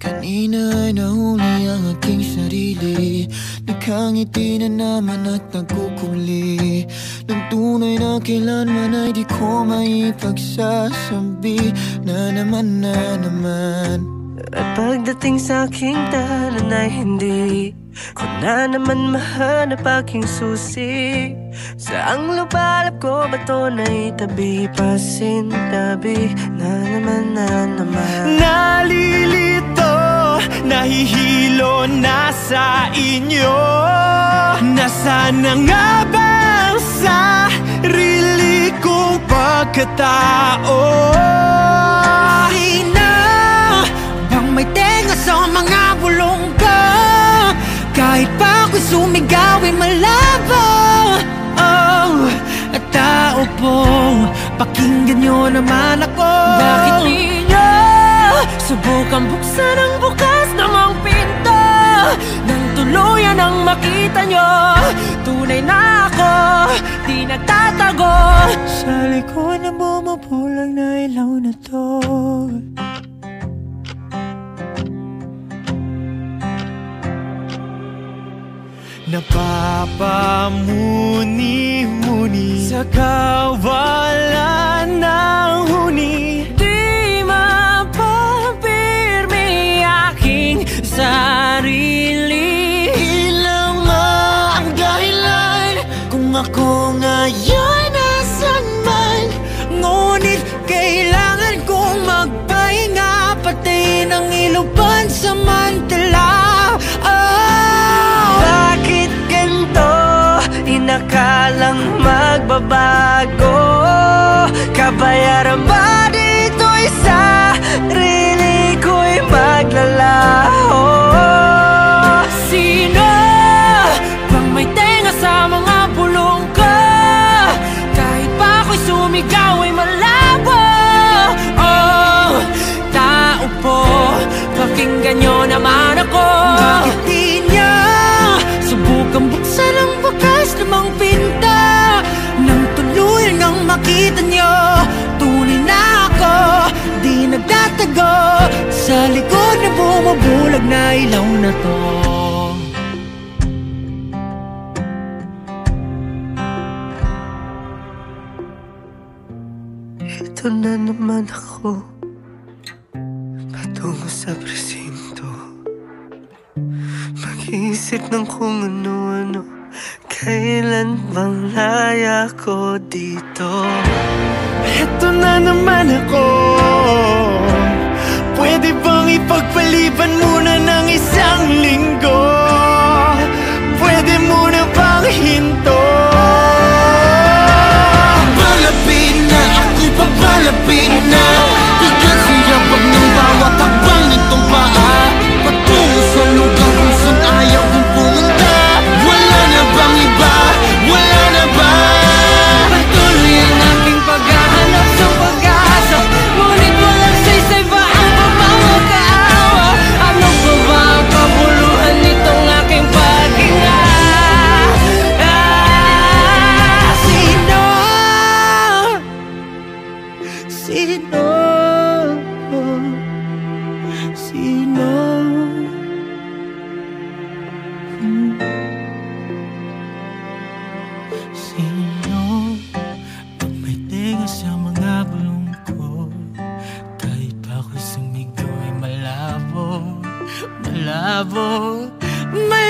Kanina ay nahuli ang aking sarili. Nakangiti na naman at nagkukuli. Nang tunay na kailanman ay di ko maipagsasabi Na naman na naman. At pagdating sa aking tahanan ay hindi Ko na naman mahanap aking susi. Saang lubalap ko ba to na itabi Pasintabi. Na naman na naman. Nalilito, nahihilo na sa inyo Nasaan na nga ba ang sarili kong pagkatao? Sino bang may tenga sa mga bulong ko? Kahit pa ako'y sumigaw ay Oh, at tao po, pakinggan nyo naman ako Bakit di nyo Subukan buksan ang bukas ng ang pinto Nang tuluyan ang makita nyo. Tunay na ako Di nagtatago. Sa likod ng bumubulang na ilaw na to. Napapamuni-muni Sa kawalan ako ngayon nasan man. Ngunit kailangan kong magpahinga Pati ng ilupan sa ilaw na to. Ito na naman ako Patungo sa presinto. Mag-iisip ng kung ano-ano Kailan bang laya ko dito? Eto na naman ako Pwede bang ipagpaliban muna Sino? Sino? Hmm. Sino? Pag may tenga sa mga bulong ko Kahit ako'y sumigaw ay malabo Malabo Malabo